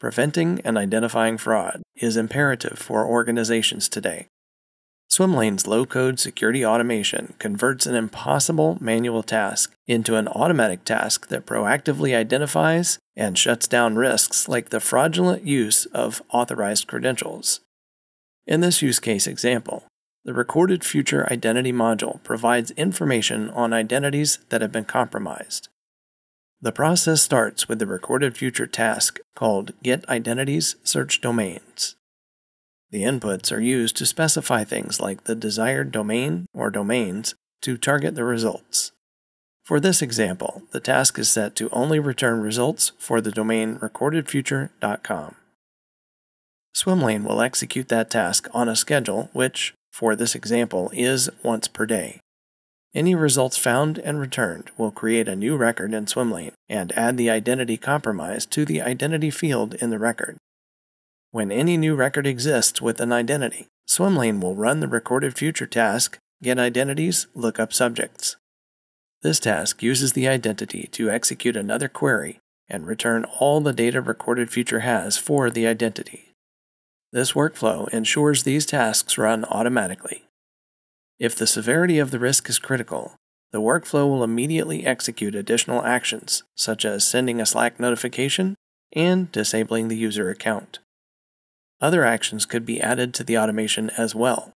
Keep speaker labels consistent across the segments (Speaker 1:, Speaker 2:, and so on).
Speaker 1: Preventing and identifying fraud is imperative for organizations today. Swimlane's low code security automation converts an impossible manual task into an automatic task that proactively identifies and shuts down risks like the fraudulent use of authorized credentials. In this use case example, the Recorded Future Identity module provides information on identities that have been compromised. The process starts with the recorded future task called Get Identities Search Domains. The inputs are used to specify things like the desired domain or domains to target the results. For this example, the task is set to only return results for the domain recordedfuture.com. Swimlane will execute that task on a schedule which, for this example, is once per day. Any results found and returned will create a new record in Swimlane and add the identity compromised to the identity field in the record. When any new record exists with an identity, Swimlane will run the recorded future task Get Identities, Look Up Subjects. This task uses the identity to execute another query and return all the data recorded future has for the identity. This workflow ensures these tasks run automatically if the severity of the risk is critical, the workflow will immediately execute additional actions, such as sending a Slack notification and disabling the user account. Other actions could be added to the automation as well.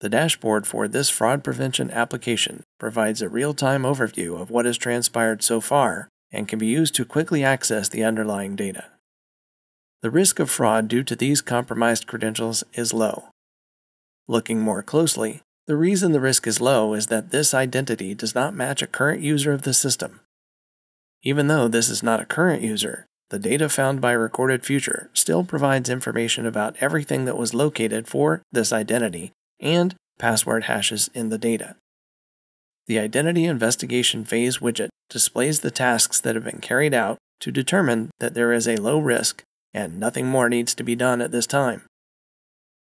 Speaker 1: The dashboard for this fraud prevention application provides a real time overview of what has transpired so far and can be used to quickly access the underlying data. The risk of fraud due to these compromised credentials is low. Looking more closely, the reason the risk is low is that this identity does not match a current user of the system. Even though this is not a current user, the data found by Recorded Future still provides information about everything that was located for this identity and password hashes in the data. The Identity Investigation Phase widget displays the tasks that have been carried out to determine that there is a low risk and nothing more needs to be done at this time.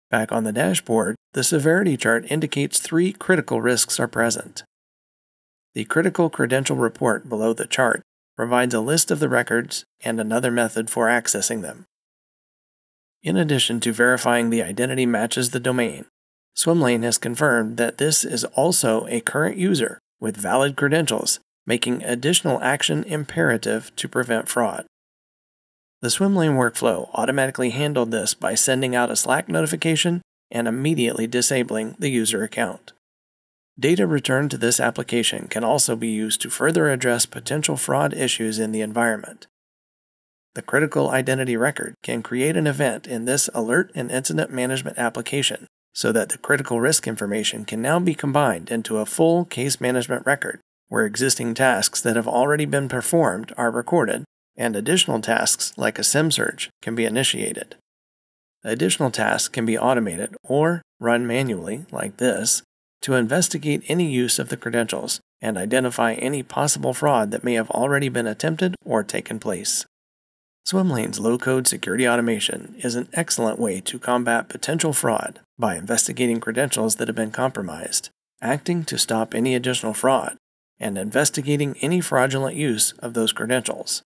Speaker 1: Back on the dashboard, the severity chart indicates three critical risks are present. The Critical Credential Report below the chart provides a list of the records and another method for accessing them. In addition to verifying the identity matches the domain, Swimlane has confirmed that this is also a current user with valid credentials, making additional action imperative to prevent fraud. The Swimlane workflow automatically handled this by sending out a Slack notification and immediately disabling the user account. Data returned to this application can also be used to further address potential fraud issues in the environment. The critical identity record can create an event in this alert and incident management application so that the critical risk information can now be combined into a full case management record where existing tasks that have already been performed are recorded and additional tasks like a SIEM search can be initiated. Additional tasks can be automated or run manually, like this, to investigate any use of the credentials and identify any possible fraud that may have already been attempted or taken place. Swimlane's low code security automation is an excellent way to combat potential fraud by investigating credentials that have been compromised, acting to stop any additional fraud, and investigating any fraudulent use of those credentials.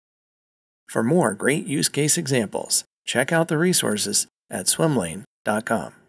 Speaker 1: For more great use case examples, check out the resources at swimlane.com.